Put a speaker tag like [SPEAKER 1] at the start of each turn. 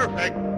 [SPEAKER 1] Perfect.